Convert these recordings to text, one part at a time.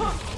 Impressive.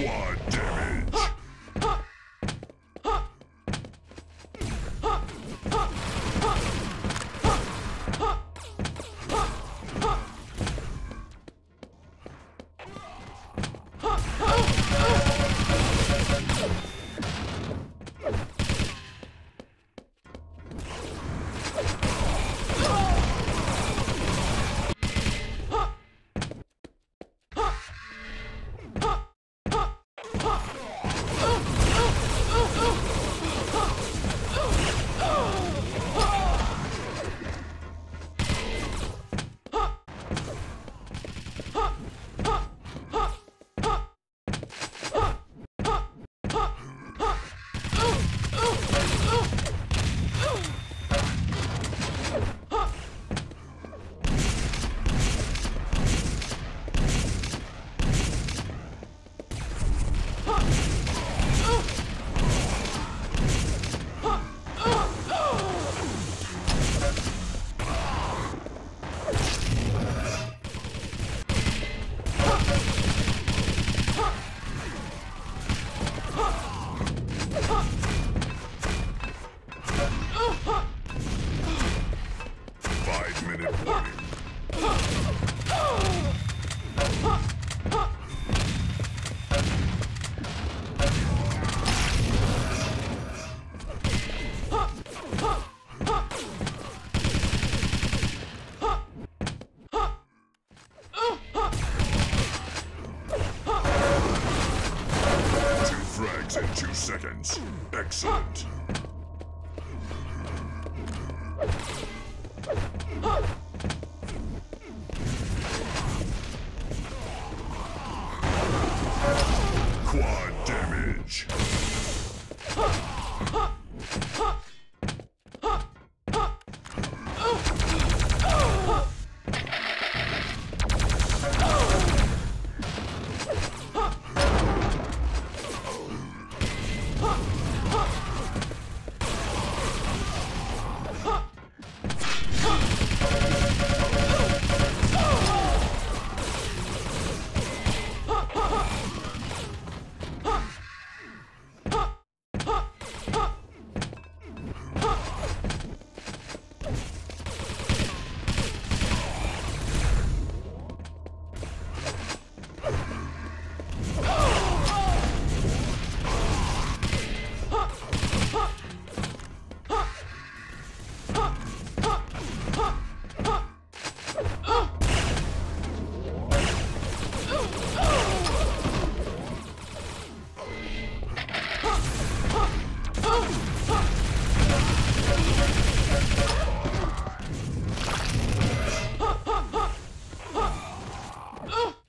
Quad damage. Huh. Uh. One